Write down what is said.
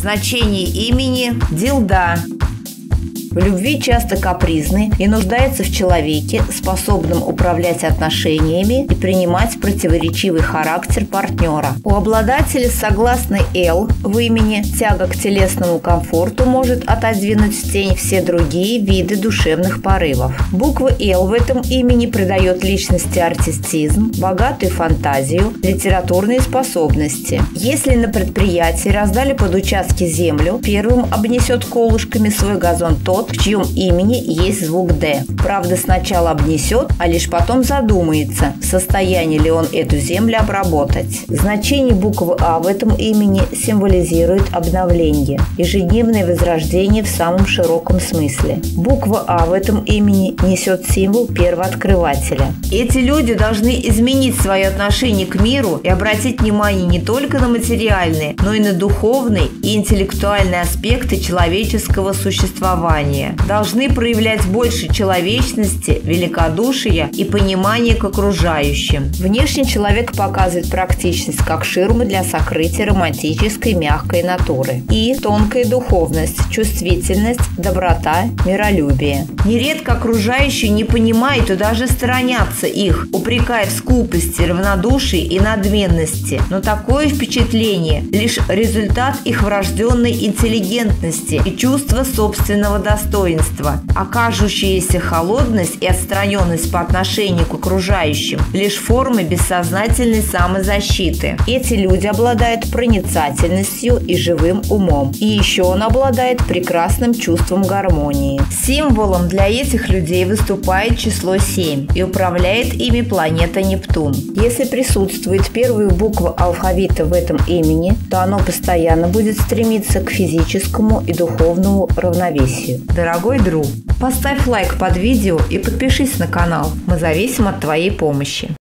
Значение имени – Дилда. В любви часто капризны и нуждается в человеке, способном управлять отношениями и принимать противоречивый характер партнера. У обладателя согласной «Л» в имени тяга к телесному комфорту может отодвинуть в тень все другие виды душевных порывов. Буква «Л» в этом имени придает личности артистизм, богатую фантазию, литературные способности. Если на предприятии раздали под участки землю, первым обнесет колышками свой газон тот, тот, в чьем имени есть звук «Д». Правда, сначала обнесет, а лишь потом задумается, в состоянии ли он эту землю обработать. Значение буквы «А» в этом имени символизирует обновление, ежедневное возрождение в самом широком смысле. Буква «А» в этом имени несет символ первооткрывателя. Эти люди должны изменить свое отношение к миру и обратить внимание не только на материальные, но и на духовные и интеллектуальные аспекты человеческого существования внимание, должны проявлять больше человечности, великодушия и понимания к окружающим. Внешне человек показывает практичность как ширма для сокрытия романтической мягкой натуры. И тонкая духовность, чувствительность, доброта, миролюбие. Нередко окружающие не понимают и даже сторонятся их, упрекая в скупости, равнодушии и надменности. Но такое впечатление – лишь результат их врожденной интеллигентности и чувства собственного достоинства достоинства, кажущаяся холодность и отстраненность по отношению к окружающим – лишь формы бессознательной самозащиты. Эти люди обладают проницательностью и живым умом. И еще он обладает прекрасным чувством гармонии. Символом для этих людей выступает число 7 и управляет ими планета Нептун. Если присутствует первая буква алфавита в этом имени, то оно постоянно будет стремиться к физическому и духовному равновесию. Дорогой друг, поставь лайк под видео и подпишись на канал. Мы зависим от твоей помощи.